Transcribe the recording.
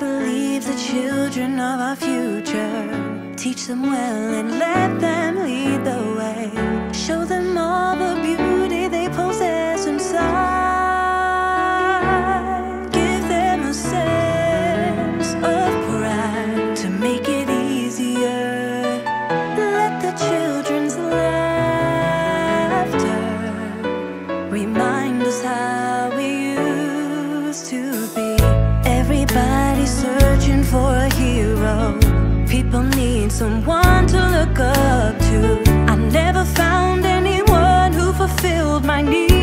Give the children of our future, teach them well and let them lead the way. Show them all the beauty hero. People need someone to look up to. I never found anyone who fulfilled my needs.